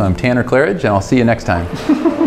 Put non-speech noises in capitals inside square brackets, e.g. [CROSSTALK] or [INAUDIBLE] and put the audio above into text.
I'm Tanner Claridge, and I'll see you next time. [LAUGHS]